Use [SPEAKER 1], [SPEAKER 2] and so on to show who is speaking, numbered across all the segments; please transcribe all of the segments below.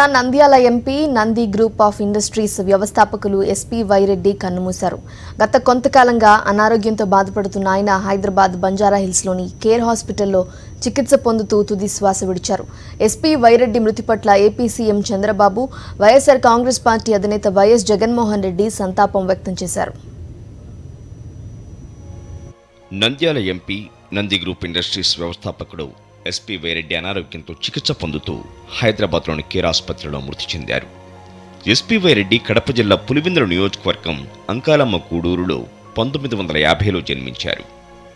[SPEAKER 1] పట్ల Nandyal MP Nandi group of industries వ్యవస్థాపకులు SP Y Reddy కన్నుమూశారు. గత కొంతకాలంగా అనారోగ్యంతో బాధపడుతున్న ఆయన హైదరాబాద్ బంజారా హిల్స్లోని కేర్ హాస్పిటల్లో చికిత్స పొందుతూ తుది శ్వాస విడిచారు. ఎస్పీ వైరెడ్డి మృతి పట్ల AP CM Chandrababu YSR Congress party అధినేత వైఎస్ జగన్మోహన్ రెడ్డి సంతాపం వ్యక్తం చేశారు.
[SPEAKER 2] Nandyal MP Nandi group industries వ్యవస్థాపకుడు ఎస్పీ వైరెడ్డి అనారోగ్యంతో చికిత్స పొందుతూ హైదరాబాద్లోని కేర్ ఆసుపత్రిలో మృతి చెందారు. ఎస్పీ వైరెడ్డి కడప జిల్లా పులివెందుల నియోజకవర్గం అంకాలమ్మ కూడూరులో పంతొమ్మిది వందల యాభైలో జన్మించారు.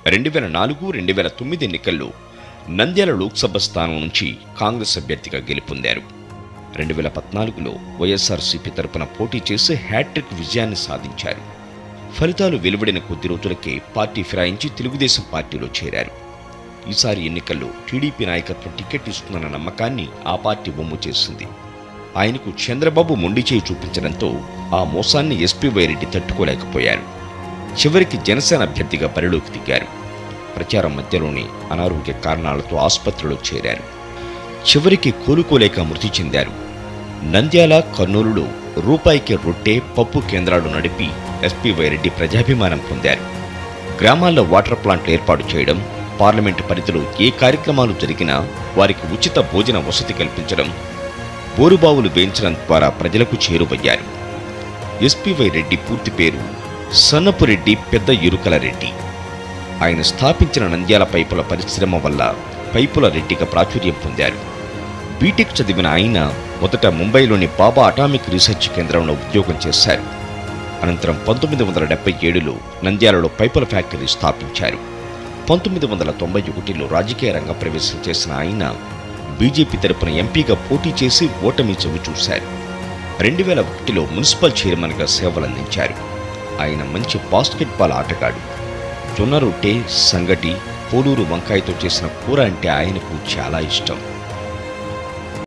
[SPEAKER 2] రెండు వేల నాలుగు రెండు వేల తొమ్మిది ఎన్నికల్లో నంద్యాల లోక్సభ స్థానం నుంచి కాంగ్రెస్ అభ్యర్థిగా గెలుపొందారు. రెండు వేల పద్నాలుగులో వైఎస్ఆర్సీపీ తరపున పోటీ చేసి హ్యాట్రిక్ విజయాన్ని సాధించారు. ఫలితాలు వెలువడిన కొద్ది రోజులకే పార్టీ ఫిరాయించి తెలుగుదేశం పార్టీలో చేరారు. ఈసారి ఎన్నికల్లో టీడీపీ నాయకత్వం టికెట్ ఇస్తుందన్న నమ్మకాన్ని ఆ పార్టీ బొమ్ము చేసింది. ఆయనకు చంద్రబాబు మొండి చేయి చూపించడంతో ఆ మోసాన్ని ఎస్పీ వైరెడ్డి తట్టుకోలేకపోయారు. చివరికి జనసేన అభ్యర్థిగా బరిలోకి దిగారు. ప్రచారం మధ్యలోనే అనారోగ్య కారణాలతో ఆసుపత్రిలో చేరారు. చివరికి కోలుకోలేక మృతి చెందారు. నంద్యాల కర్నూలులో రూపాయికి రొట్టె పప్పు కేంద్రాలు నడిపి ఎస్పీ వైరెడ్డి ప్రజాభిమానం పొందారు. గ్రామాల్లో వాటర్ ప్లాంట్లు ఏర్పాటు చేయడం పార్లమెంటు పరిధిలో ఏ కార్యక్రమాలు జరిగినా వారికి ఉచిత భోజన వసతి కల్పించడం బోరుబావులు వేయించడం ద్వారా ప్రజలకు చేరువయ్యారు. ఎస్పివై రెడ్డి పూర్తి పేరు సన్నపురెడ్డి పెద్ద ఇరుకల రెడ్డి. ఆయన స్థాపించిన నంద్యాల పైపుల పరిశ్రమ వల్ల పైపుల రెడ్డిగా ప్రాచుర్యం పొందారు. బీటెక్ చదివిన ఆయన మొదట ముంబైలోని బాబా అటామిక్ రీసెర్చ్ కేంద్రంలో ఉద్యోగం చేశారు. అనంతరం పంతొమ్మిది వందల డెబ్బై ఏడులో నంద్యాలలో పైపుల ఫ్యాక్టరీ స్థాపించారు. పంతొమ్మిది వందల తొంభై ఒకటిలో రాజకీయ రంగ ప్రవేశం చేసిన ఆయన బీజేపీ తరపున ఎంపీగా పోటీ చేసి ఓటమి చవి చూశారు. రెండు వేల ఒకటిలో మున్సిపల్ చైర్మన్గా సేవలందించారు. ఆయన మంచి బాస్కెట్బాల్ ఆటగాడు. జొన్న రొట్టె సంగటి పోలూరు వంకాయతో చేసిన కూర అంటే ఆయనకు చాలా ఇష్టం.